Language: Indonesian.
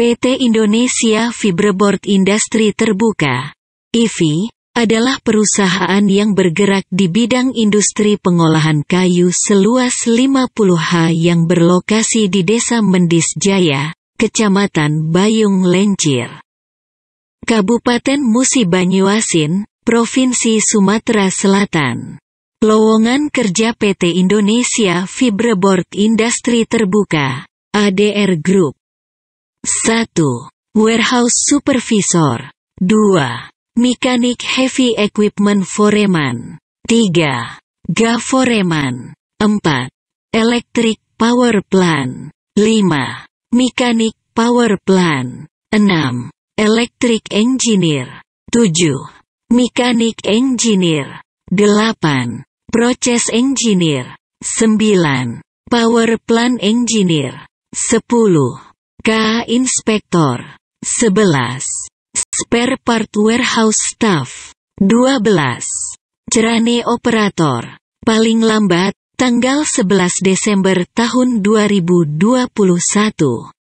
PT Indonesia Fiberboard Industri Terbuka (IFI) adalah perusahaan yang bergerak di bidang industri pengolahan kayu seluas 50 ha yang berlokasi di Desa Mendis Jaya, Kecamatan Bayung Lencir. Kabupaten Musi Banyuasin, Provinsi Sumatera Selatan. Lowongan kerja PT Indonesia Fiberboard Industri Terbuka, ADR Group. 1. Warehouse Supervisor. 2. Mekanik Heavy Equipment Foreman. 3. GA Foreman. 4. Electric Power Plant. 5. Mekanik Power Plant. 6. Electric Engineer. 7. Mekanik Engineer. 8. Process Engineer. 9. Power Plant Engineer. 10. K. Inspektor. 11. Spare Part Warehouse Staff. 12. Cerane Operator. Paling lambat, tanggal 11 Desember tahun 2021.